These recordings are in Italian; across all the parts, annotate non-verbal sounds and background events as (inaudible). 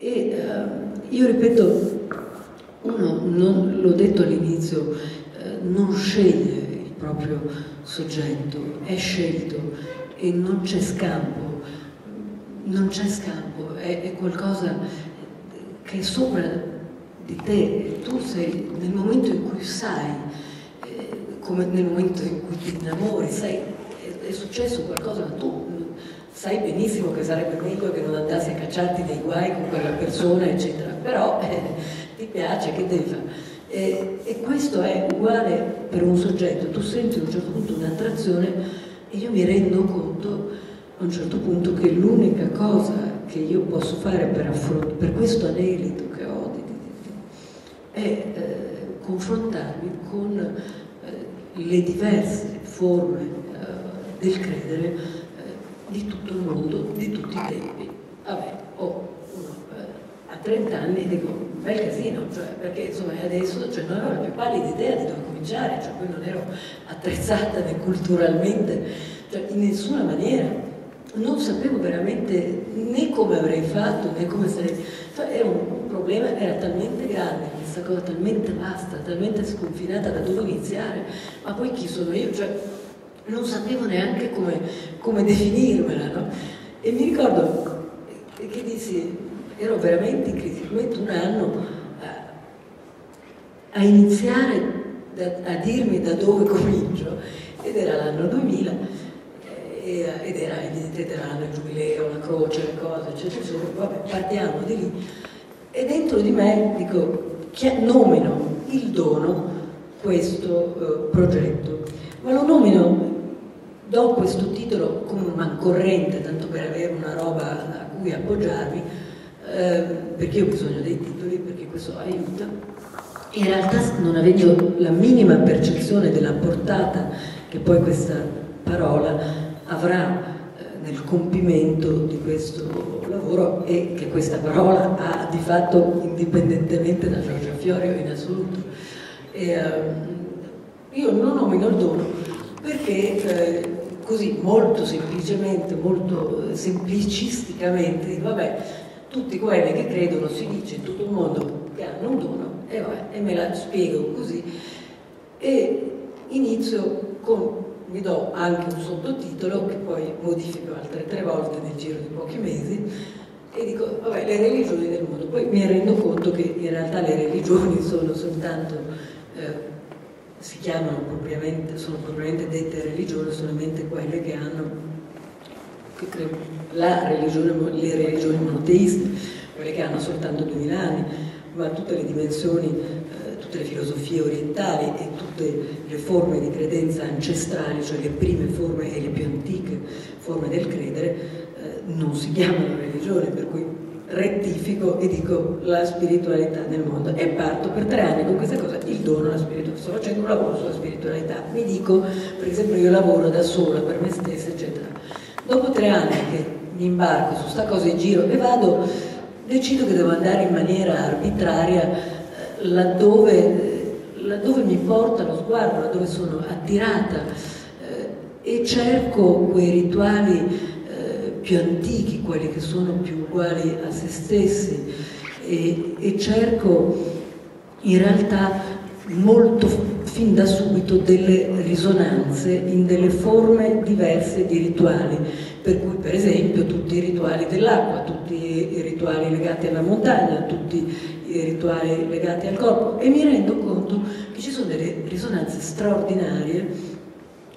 E eh, io ripeto, uno, non, l'ho detto all'inizio, eh, non sceglie il proprio soggetto, è scelto e non c'è scampo, non c'è scampo, è, è qualcosa che è sopra di te, tu sei nel momento in cui sai, eh, come nel momento in cui ti innamori, sai, è, è successo qualcosa, ma tu sai benissimo che sarebbe meglio che non andassi a cacciarti dei guai con quella persona, eccetera, però eh, (laughs) ti piace, che devi fare? E, e, questo è uguale per un soggetto, tu senti a un certo punto un'attrazione e io mi rendo conto a un certo punto che l'unica cosa che io posso fare per, per questo anelito che ho di, di, di, è eh, confrontarmi con eh, le diverse forme eh, del credere di tutto il mondo, di tutti i tempi. Vabbè, oh, uno, eh, a 30 anni dico, bel casino, cioè, perché insomma adesso cioè, non avevo la più pallida idea di dove cominciare, cioè poi non ero attrezzata né culturalmente, cioè in nessuna maniera non sapevo veramente né come avrei fatto né come sarei. Cioè era un, un problema, era talmente grande, questa cosa talmente vasta, talmente sconfinata da dove iniziare, ma poi chi sono io? Cioè, non sapevo neanche come, come definirmela, no? E mi ricordo che dissi, ero veramente in crisi, metto un anno a, a iniziare da, a dirmi da dove comincio, ed era l'anno 2000 ed era evidentemente l'anno il giubileo, la croce, le cose, eccetera, eccetera, vabbè, partiamo di lì. E dentro di me, dico, nomino il dono questo uh, progetto, ma lo nomino, do questo titolo come mancorrente, tanto per avere una roba a cui appoggiarmi, eh, perché ho bisogno dei titoli, perché questo aiuta. In realtà non avendo la minima percezione della portata che poi questa parola avrà eh, nel compimento di questo lavoro e che questa parola ha di fatto indipendentemente da Giorgia Fiorio in assoluto. E, eh, io non nomino il dono perché eh, così molto semplicemente, molto semplicisticamente, dico, vabbè, tutti quelli che credono si dice in tutto il mondo che hanno un dono e, vabbè, e me la spiego così e inizio con mi do anche un sottotitolo che poi modifico altre tre volte nel giro di pochi mesi e dico, vabbè, le religioni del mondo. Poi mi rendo conto che in realtà le religioni (laughs) sono soltanto, eh, si chiamano propriamente, sono propriamente dette religioni solamente quelle che hanno, che credo, religione, le religioni monoteiste, quelle che hanno soltanto 2000 anni, ma tutte le dimensioni tutte le filosofie orientali e tutte le forme di credenza ancestrali, cioè le prime forme e le più antiche forme del credere, eh, non si chiamano religione, per cui rettifico e dico la spiritualità nel mondo. E parto per tre anni con questa cosa, il dono alla spiritualità, sto facendo un lavoro sulla spiritualità, mi dico, per esempio io lavoro da sola per me stessa, eccetera. Dopo tre anni che mi imbarco su sta cosa in giro e vado, decido che devo andare in maniera arbitraria laddove, laddove mi porta lo sguardo, laddove sono attirata eh, e cerco quei rituali eh, più antichi, quelli che sono più uguali a se stessi. E, e cerco in realtà molto fin da subito delle risonanze in delle forme diverse di rituali, per cui per esempio tutti i rituali dell'acqua, tutti i rituali legati alla montagna, tutti i rituali legati al corpo. E mi rendo conto che ci sono delle risonanze straordinarie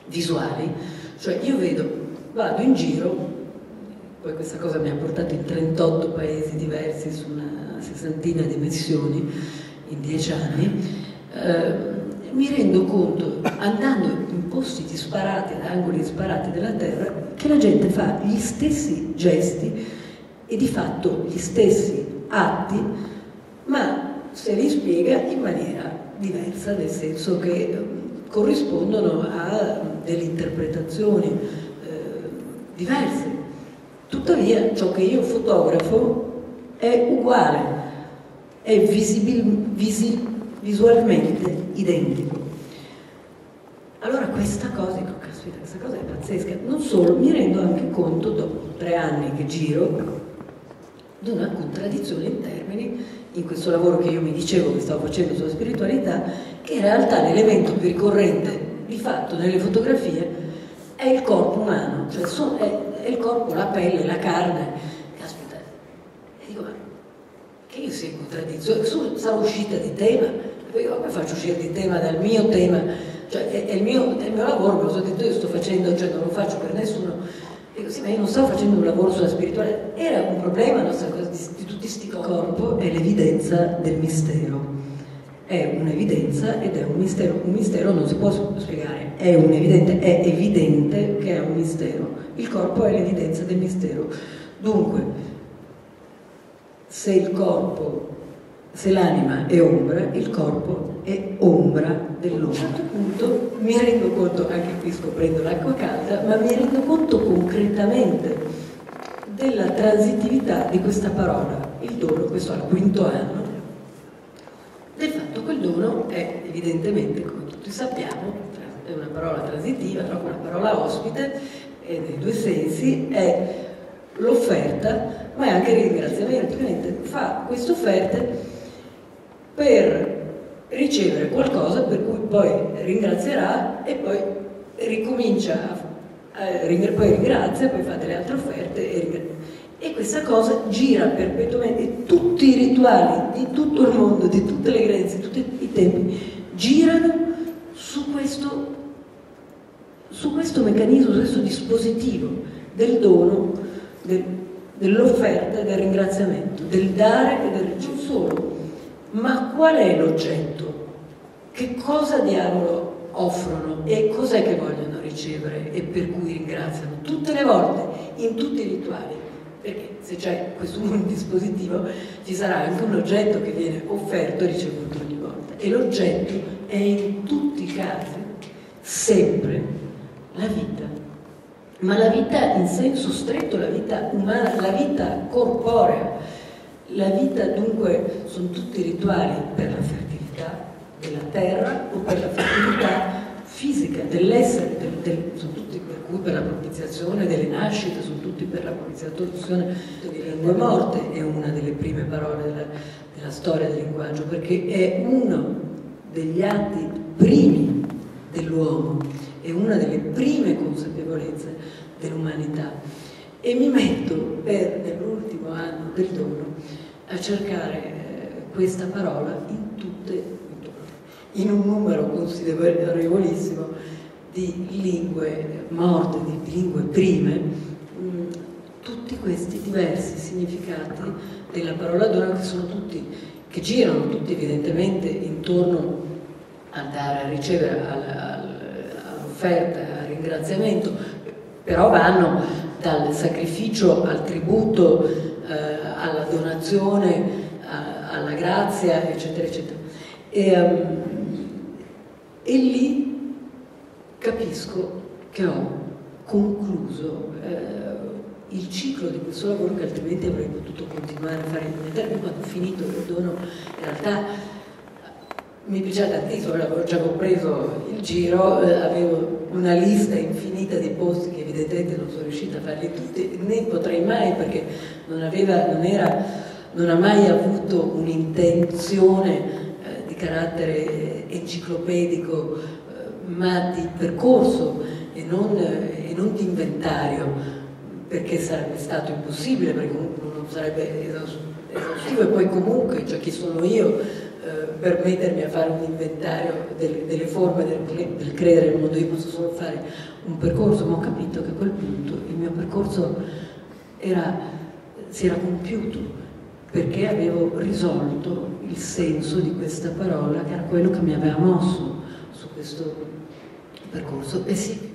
visuali, cioè io vedo, vado in giro, poi questa cosa mi ha portato in 38 paesi diversi su una sessantina di missioni in dieci anni, eh, mi rendo conto, andando in posti disparati, ad angoli disparati della terra, che la gente fa gli stessi gesti e di fatto gli stessi atti ma se li spiega in maniera diversa, nel senso che ehm, corrispondono a delle interpretazioni eh, diverse. Tuttavia ciò che io fotografo è uguale, è visibil, visi, visualmente identico. Allora questa cosa, dico, caspita, questa cosa è pazzesca. Non solo, mi rendo anche conto, dopo tre anni che giro, di una contraddizione in termini in questo lavoro che io mi dicevo che stavo facendo sulla spiritualità, che in realtà l'elemento più ricorrente di fatto nelle fotografie è il corpo umano, cioè è, è il corpo, la pelle, la carne. Caspita, e dico, ma che io sia in contraddizione, sarò uscita di tema, poi come faccio uscire di tema dal mio tema? Cioè è, è, il, mio, è il mio lavoro, lo so detto io sto facendo, cioè non lo faccio per nessuno Dico, sì, ma io non sto facendo un lavoro sulla spiritualità. Era un problema nostra, di, di tutti questi corpo, è l'evidenza del mistero. È un'evidenza ed è un mistero. Un mistero non si può spiegare, è, evidente, è evidente che è un mistero. Il corpo è l'evidenza del mistero. Dunque, se il corpo, se l'anima è ombra, il corpo è ombra dell'ombra. A un certo punto mi rendo conto, anche qui scoprendo l'acqua calda, ma mi rendo conto concretamente della transitività di questa parola, il dono, questo al quinto anno, dono è evidentemente, come tutti sappiamo, è una parola transitiva, proprio una parola ospite, e nei due sensi, è l'offerta, ma è anche il ringraziamento, fa queste offerte per ricevere qualcosa per cui poi ringrazierà e poi ricomincia, a, a, poi ringrazia, poi fa delle altre offerte e, e questa cosa gira perpetuamente, tutti i rituali di tutto il mondo, di tutte le credenze, di tutti i tempi, girano su questo, su questo meccanismo, su questo dispositivo del dono, del, dell'offerta e del ringraziamento, del dare e del ricevere solo ma qual è l'oggetto? Che cosa diavolo offrono e cos'è che vogliono ricevere e per cui ringraziano? Tutte le volte, in tutti i rituali, perché se c'è questo (laughs) dispositivo ci sarà anche un oggetto che viene offerto e ricevuto ogni volta. E l'oggetto è in tutti i casi sempre la vita. Ma la vita in senso stretto, la vita umana, la vita corporea la vita dunque sono tutti rituali per la fertilità della terra o per la fertilità fisica dell'essere, del, sono tutti per cui per la propiziazione delle nascite, sono tutti per la propiziazione delle lingue morte, è una delle prime parole della, della storia del linguaggio, perché è uno degli atti primi dell'uomo, è una delle prime consapevolezze dell'umanità. E mi metto per, nell'ultimo anno del dono a cercare eh, questa parola in tutte, in un numero considerevolissimo di lingue morte, di lingue prime, mm, tutti questi diversi significati della parola dono che sono tutti, che girano tutti evidentemente intorno a dare, a ricevere, all'offerta, al ringraziamento, però vanno dal sacrificio al tributo, eh, alla donazione, a, alla grazia, eccetera, eccetera. E, um, e, lì capisco che ho concluso eh, il ciclo di questo lavoro che altrimenti avrei potuto continuare a fare in termini quando ho finito il dono in realtà mi piaceva tantissimo, avevo già preso il giro, eh, avevo una lista infinita di posti che evidentemente non sono riuscita a farli tutti, né potrei mai perché non, aveva, non, era, non ha mai avuto un'intenzione eh, di carattere enciclopedico, ma di percorso e non, e non, di inventario, perché sarebbe stato impossibile, perché comunque non sarebbe esaustivo. E poi comunque, cioè chi sono io, eh, per mettermi a fare un inventario delle, delle forme del, del, credere nel mondo, io posso solo fare un percorso, ma ho capito che a quel punto il mio percorso era, si era compiuto perché avevo risolto il senso di questa parola che era quello che mi aveva mosso su questo percorso. E sì,